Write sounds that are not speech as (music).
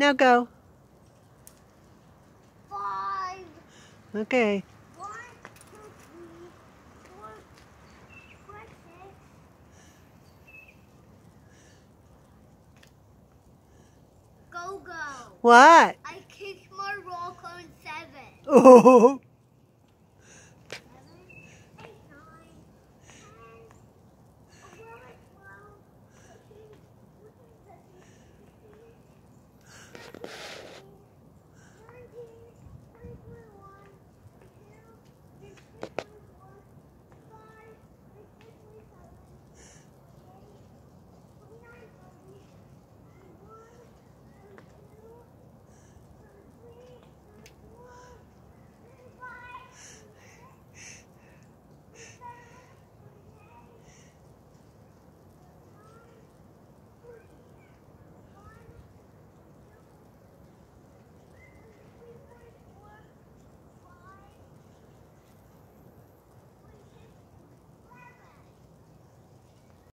Now go. Five. Okay. One, two, three, four, four, six. Go, go. What? I kicked my rock on seven. Oh. (laughs)